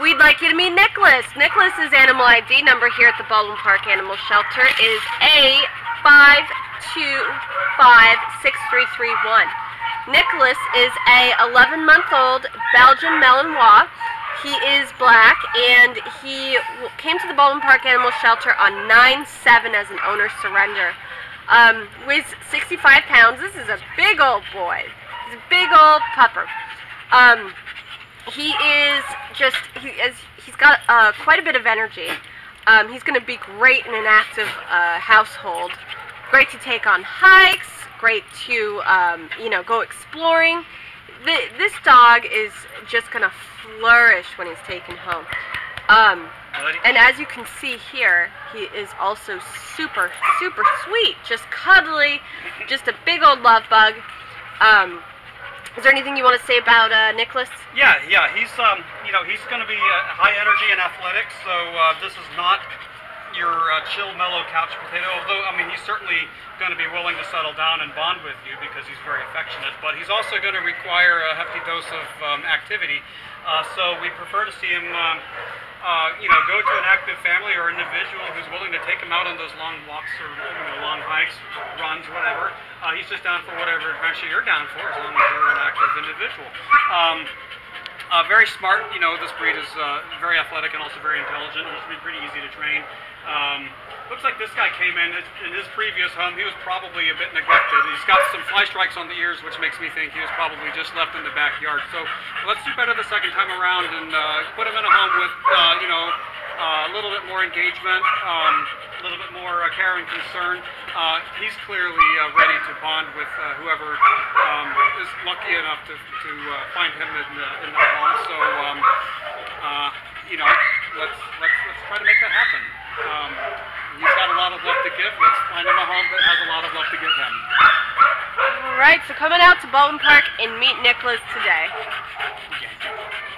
We'd like you to meet Nicholas. Nicholas's animal ID number here at the Baldwin Park Animal Shelter is A5256331. Nicholas is a 11-month-old Belgian Malinois. He is black, and he came to the Baldwin Park Animal Shelter on 9-7 as an owner surrender. Um, weighs 65 pounds. This is a big old boy. He's a big old pupper. Um, he is just he is he's got uh, quite a bit of energy. Um, he's going to be great in an active uh, household. Great to take on hikes. Great to um, you know go exploring. The, this dog is just going to flourish when he's taken home. Um, and as you can see here, he is also super, super sweet. Just cuddly, just a big old love bug. Um, is there anything you want to say about uh, Nicholas? Yeah, yeah, he's um, you know, he's going to be uh, high energy and athletic. So uh, this is not your uh, chill, mellow couch potato. Although I mean, he's certainly going to be willing to settle down and bond with you because he's very affectionate. But he's also going to require a hefty dose of um, activity. Uh, so we prefer to see him. Um, uh, you know, go to an active family or individual who's willing to take him out on those long walks or you know, long hikes, runs, whatever. Uh, he's just down for whatever adventure you're down for, as long as you're an active individual. Um, uh, very smart, you know, this breed is uh, very athletic and also very intelligent. He's been pretty easy to train. Um, looks like this guy came in in his previous home. He was probably a bit neglected. He's got some fly strikes on the ears, which makes me think he was probably just left in the backyard. So let's do better the second time around and uh, put him in a home with, uh, you know, uh, a little bit more engagement, um, a little bit more uh, care and concern. He's clearly ready to bond with whoever is lucky enough to, to uh, find him in, the, in their home. So, um, uh, you know, let's, let's, let's try to make that happen. Um, he's got a lot of love to give. Let's find him a home that has a lot of love to give him. All right, so coming out to Baldwin Park and meet Nicholas today. Yeah.